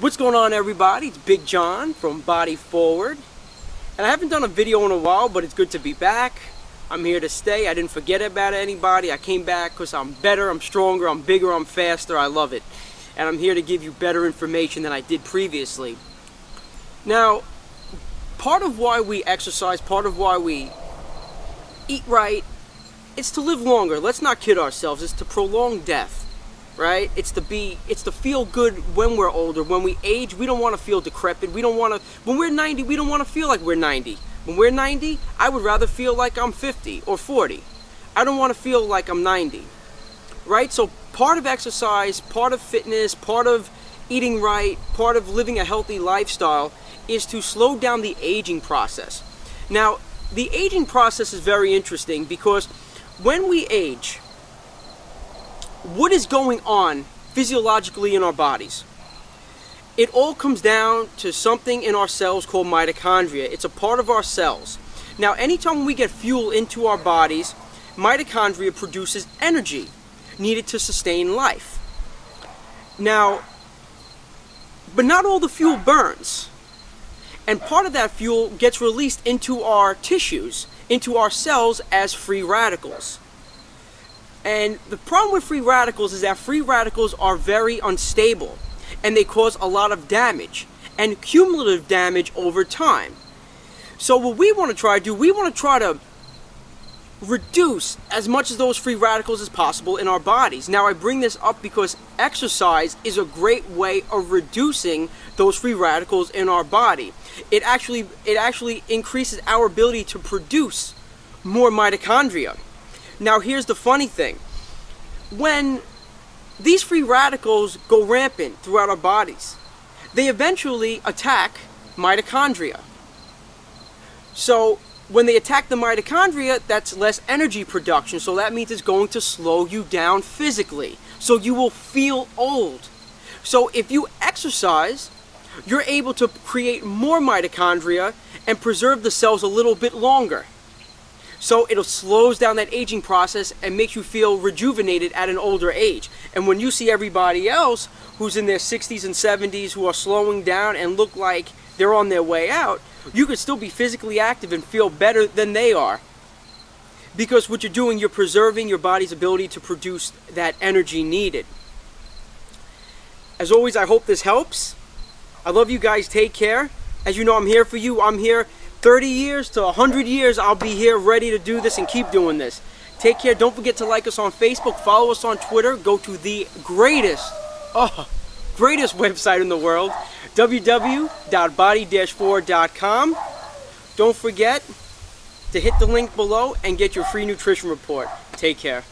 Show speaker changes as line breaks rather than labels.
What's going on everybody? It's Big John from Body Forward. And I haven't done a video in a while, but it's good to be back. I'm here to stay. I didn't forget about anybody. I came back because I'm better, I'm stronger, I'm bigger, I'm faster. I love it. And I'm here to give you better information than I did previously. Now, part of why we exercise, part of why we eat right, it's to live longer. Let's not kid ourselves. It's to prolong death right? It's to be, it's to feel good when we're older. When we age, we don't want to feel decrepit. We don't want to, when we're 90, we don't want to feel like we're 90. When we're 90, I would rather feel like I'm 50 or 40. I don't want to feel like I'm 90, right? So part of exercise, part of fitness, part of eating right, part of living a healthy lifestyle is to slow down the aging process. Now, the aging process is very interesting because when we age, what is going on physiologically in our bodies? It all comes down to something in our cells called mitochondria. It's a part of our cells. Now, anytime we get fuel into our bodies, mitochondria produces energy needed to sustain life. Now, but not all the fuel burns. And part of that fuel gets released into our tissues, into our cells as free radicals. And the problem with free radicals is that free radicals are very unstable and they cause a lot of damage and cumulative damage over time. So what we want to try to do, we want to try to reduce as much of those free radicals as possible in our bodies. Now I bring this up because exercise is a great way of reducing those free radicals in our body. It actually it actually increases our ability to produce more mitochondria. Now here's the funny thing. When these free radicals go rampant throughout our bodies, they eventually attack mitochondria. So when they attack the mitochondria, that's less energy production. So that means it's going to slow you down physically. So you will feel old. So if you exercise, you're able to create more mitochondria and preserve the cells a little bit longer. So it slows down that aging process and makes you feel rejuvenated at an older age. And when you see everybody else who's in their 60s and 70s who are slowing down and look like they're on their way out, you could still be physically active and feel better than they are. Because what you're doing, you're preserving your body's ability to produce that energy needed. As always, I hope this helps. I love you guys. Take care. As you know, I'm here for you. I'm here 30 years to 100 years, I'll be here ready to do this and keep doing this. Take care. Don't forget to like us on Facebook. Follow us on Twitter. Go to the greatest, oh, greatest website in the world, www.body-forward.com. Don't forget to hit the link below and get your free nutrition report. Take care.